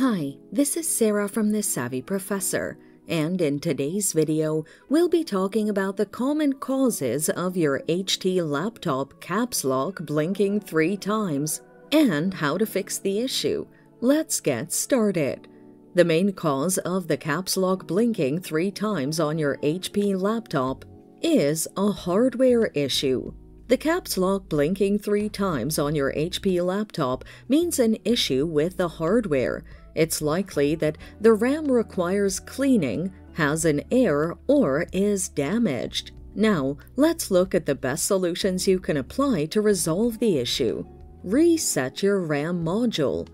Hi, this is Sarah from The Savvy Professor, and in today's video, we'll be talking about the common causes of your HP laptop caps lock blinking three times and how to fix the issue. Let's get started. The main cause of the caps lock blinking three times on your HP laptop is a hardware issue. The caps lock blinking three times on your HP laptop means an issue with the hardware. It's likely that the RAM requires cleaning, has an error, or is damaged. Now, let's look at the best solutions you can apply to resolve the issue. Reset your RAM module.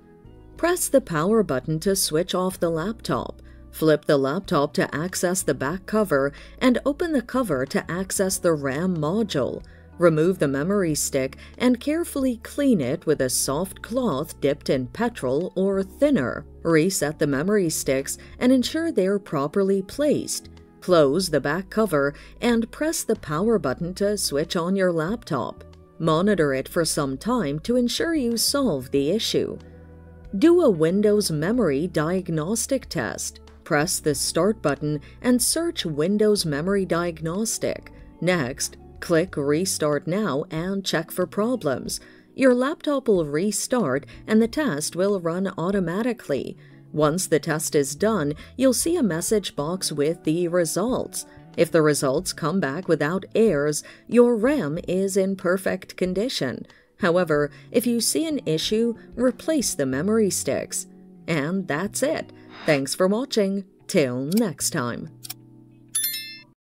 Press the power button to switch off the laptop. Flip the laptop to access the back cover and open the cover to access the RAM module. Remove the memory stick and carefully clean it with a soft cloth dipped in petrol or thinner. Reset the memory sticks and ensure they're properly placed. Close the back cover and press the power button to switch on your laptop. Monitor it for some time to ensure you solve the issue. Do a Windows Memory Diagnostic Test. Press the Start button and search Windows Memory Diagnostic. Next, Click Restart Now and check for problems. Your laptop will restart and the test will run automatically. Once the test is done, you'll see a message box with the results. If the results come back without errors, your RAM is in perfect condition. However, if you see an issue, replace the memory sticks. And that's it. Thanks for watching. Till next time.